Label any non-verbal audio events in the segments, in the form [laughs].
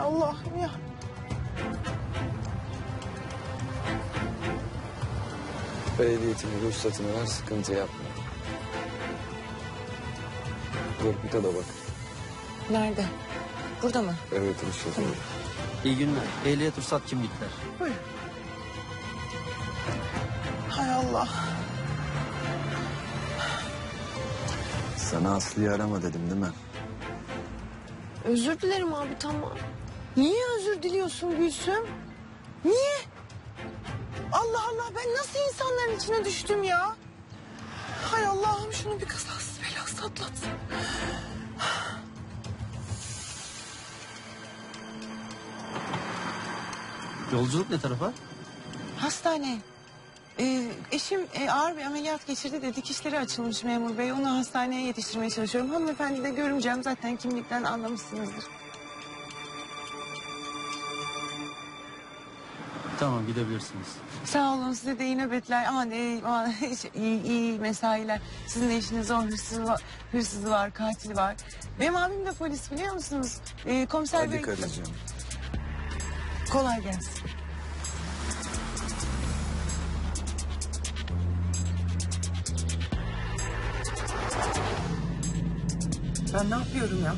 Allah'ım ya. Ehliyetini, ruhsatını ver, sıkıntı yapma. Korkut'a da bak. Nerede? Burada mı? Evet, ruhsatını. İyi günler. Ehliyet ruhsat kimlikler. Buyurun. Hay Allah. Sana Aslı'yı arama dedim değil mi? Özür dilerim abi tamam. Niye özür diliyorsun Gülsüm? Niye? Allah Allah ben nasıl insanların içine düştüm ya? Hay Allah'ım şunu bir kazasız belasız atlatsın. Yolculuk ne tarafa? Hastane. Ee, eşim e, ağır bir ameliyat geçirdi de dikişleri açılmış memur bey. Onu hastaneye yetiştirmeye çalışıyorum. Hanımefendi de görümcem zaten kimlikten anlamışsınızdır. Tamam gidebilirsiniz. Sağ olun size de iyi nöbetler. Aman, e, aman [laughs] iyi, iyi mesailer. Sizin de işiniz zor. Hırsızı var, hırsızı var, katili var. Benim abim de polis biliyor musunuz? Ee, komiser Hadi bey. karıcığım. Kolay gelsin. Ben ne yapıyorum ya?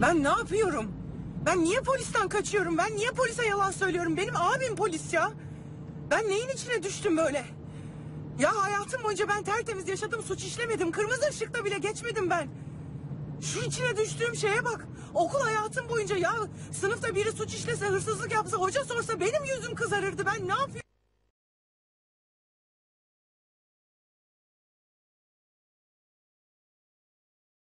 Ben ne yapıyorum? Ben niye polisten kaçıyorum? Ben niye polise yalan söylüyorum? Benim abim polis ya. Ben neyin içine düştüm böyle? Ya hayatım boyunca ben tertemiz yaşadım, suç işlemedim. Kırmızı ışıkta bile geçmedim ben. Şu içine düştüğüm şeye bak. Okul hayatım boyunca ya sınıfta biri suç işlese, hırsızlık yapsa, hoca sorsa benim yüzüm kızarırdı. Ben ne yapıyorum?